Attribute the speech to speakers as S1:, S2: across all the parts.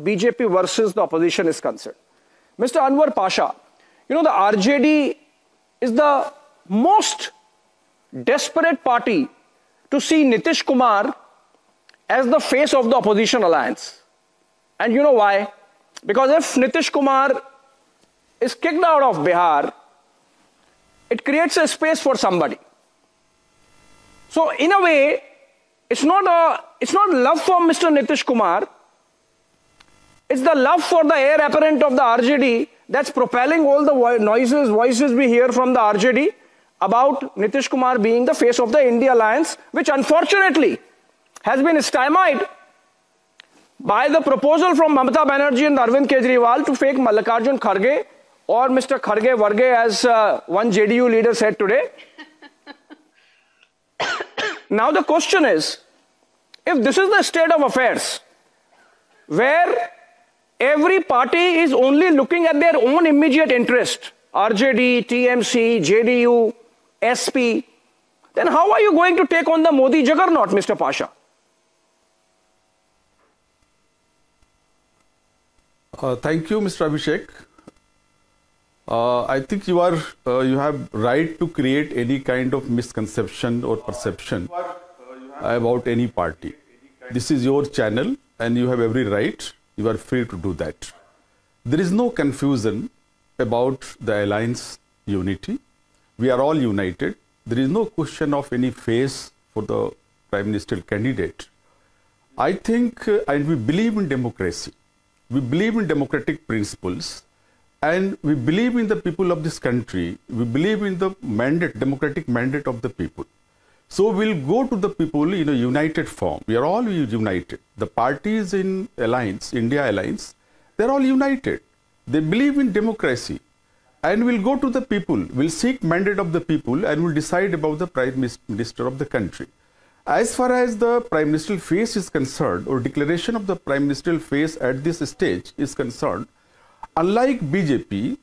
S1: BJP versus the opposition is concerned. Mr. Anwar Pasha, you know, the RJD is the most desperate party to see Nitish Kumar as the face of the opposition alliance. And you know why? Because if Nitish Kumar is kicked out of Bihar, it creates a space for somebody. So, in a way, it's not a it's not love for Mr. Nitish Kumar. It's the love for the heir apparent of the RJD that's propelling all the noises, voices we hear from the RJD about Nitish Kumar being the face of the India Alliance, which unfortunately has been stymied by the proposal from Mamata Banerjee and Arvind Kejriwal to fake Mallikarjun Kharge or Mr. Kharge Varge as uh, one JDU leader said today. now the question is, if this is the state of affairs, where every party is only looking at their own immediate interest, RJD, TMC, JDU, SP, then how are you going to take on the Modi juggernaut, Mr. Pasha?
S2: Uh, thank you, Mr. Abhishek. Uh, I think you are uh, you have right to create any kind of misconception or perception about any party. This is your channel, and you have every right. You are free to do that. There is no confusion about the alliance unity. We are all united. There is no question of any face for the prime minister candidate. I think, uh, and we believe in democracy we believe in democratic principles and we believe in the people of this country. We believe in the mandate, democratic mandate of the people. So we'll go to the people in a united form. We are all united. The parties in alliance, India alliance, they're all united. They believe in democracy. And we'll go to the people, we'll seek mandate of the people and we'll decide about the prime minister of the country. As far as the prime ministerial face is concerned, or declaration of the prime ministerial face at this stage is concerned, unlike BJP,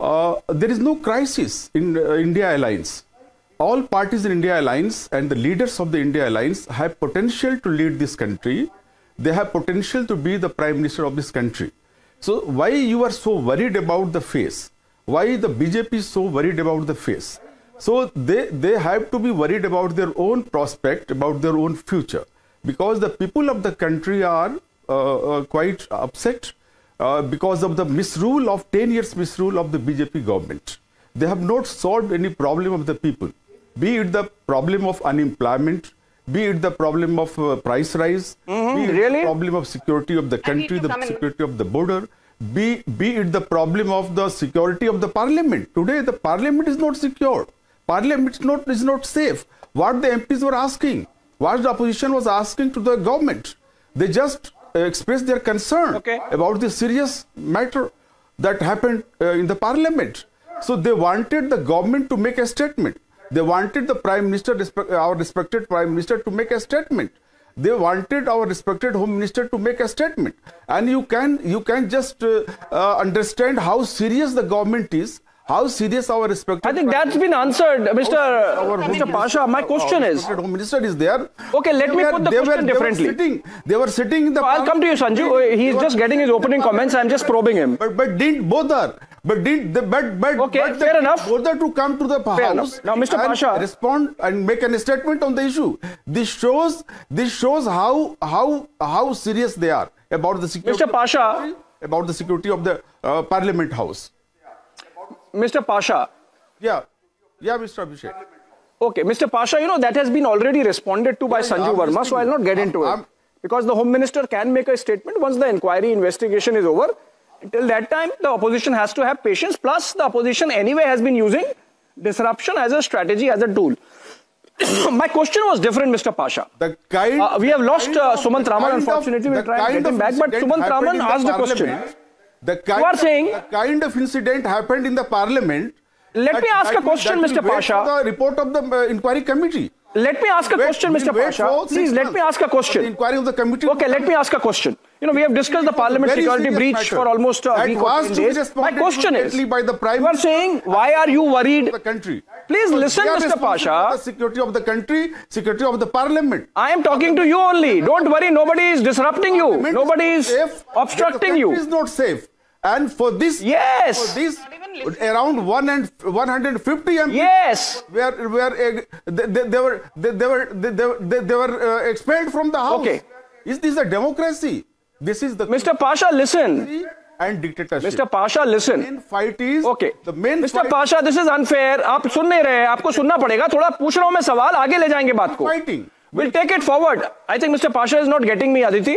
S2: uh, there is no crisis in uh, India Alliance. All parties in India Alliance and the leaders of the India Alliance have potential to lead this country. They have potential to be the prime minister of this country. So why you are so worried about the face? Why the BJP is so worried about the face? So they, they have to be worried about their own prospect, about their own future, because the people of the country are uh, uh, quite upset uh, because of the misrule of 10 years misrule of the BJP government. They have not solved any problem of the people, be it the problem of unemployment, be it the problem of uh, price rise,
S1: mm-hmm,
S2: be it
S1: really?
S2: the problem of security of the country, the security of the border, be, be it the problem of the security of the parliament. Today, the parliament is not secure. Parliament is not, is not safe. What the MPs were asking, what the opposition was asking to the government, they just uh, expressed their concern
S1: okay.
S2: about the serious matter that happened uh, in the parliament. So they wanted the government to make a statement. They wanted the prime minister, our respected prime minister, to make a statement. They wanted our respected home minister to make a statement. And you can you can just uh, uh understand how serious the government is how serious our respected
S1: I think that's been answered, Mr. Our Mr. Pasha. My question is.
S2: Home Minister is there.
S1: Okay, let me put the question
S2: were,
S1: differently.
S2: They were sitting, they were sitting in the.
S1: So I'll come to you, Sanju. He's just getting his opening comments. I'm just probing him.
S2: But but didn't bother. But didn't the, but but
S1: okay,
S2: but
S1: fair enough.
S2: Bother to come to the
S1: fair
S2: house.
S1: Enough. Now, Mr. Pasha,
S2: respond and make a statement on the issue. This shows this shows how how how serious they are about the security.
S1: Mr. Pasha,
S2: about the security of the uh, Parliament House.
S1: Mr. Pasha,
S2: yeah, yeah, Mr. Abhishek.
S1: Okay, Mr. Pasha, you know, that has been already responded to by yeah, Sanju Verma, so I'll not get into I'm, it. Because the Home Minister can make a statement once the inquiry investigation is over. Until that time, the opposition has to have patience. Plus, the opposition anyway has been using disruption as a strategy, as a tool. My question was different, Mr. Pasha.
S2: The kind
S1: uh, we have lost uh, Sumant Raman, unfortunately. We'll try and get him back. But Sumant Raman asked a question.
S2: The kind,
S1: you are saying
S2: the kind of incident happened in the parliament
S1: let me ask a question, Mr. Pasha.
S2: The report of the uh, inquiry committee.
S1: Let me ask a
S2: Wait-
S1: question, Mr. Pasha. Please let me ask a
S2: for the
S1: question.
S2: Inquiry of the committee.
S1: Okay, let me ask a question. You know, we have discussed the parliament security breach
S2: matter.
S1: for almost a
S2: That
S1: week or
S2: was
S1: 10
S2: to be
S1: days. My question is,
S2: immediately by the Prime
S1: you are saying, why are you worried?
S2: of the country.
S1: Please
S2: Because
S1: listen,
S2: we are
S1: Mr. Pasha.
S2: for The security of the country, security of the parliament.
S1: I am talking to you only. Don't worry, nobody is disrupting you. Nobody is
S2: safe,
S1: obstructing
S2: the
S1: you.
S2: country is not safe. And for this,
S1: Yes.
S2: for this, around one and 150 MPs
S1: Yes.
S2: were were uh, they, they, they were they, they were they, they, they, they were uh, expelled from the house.
S1: Okay.
S2: Is this a democracy? This is the
S1: Mr. Pasha, listen.
S2: and dictatorship.
S1: Mr. Pasha,
S2: The
S1: listen.
S2: main fight is
S1: Okay.
S2: the main
S1: Mr.
S2: fight
S1: Pasha, this is unfair. आप सुन नहीं रहे आपको सुनना पड़ेगा थोड़ा पूछ रहा हूँ मैं सवाल आगे ले जाएँगे बात को
S2: fighting.
S1: We'll take it forward. I think Mr. Pasha is not getting me, Aditi.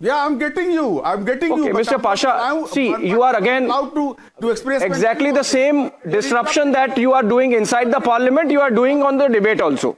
S2: Yeah, I'm getting you. I'm getting
S1: Okay,
S2: you.
S1: Mr. Pasha,
S2: allowed-
S1: see, you are again
S2: allowed to to express
S1: Exactly the same disruption that you are doing inside the parliament, you are doing on the debate also.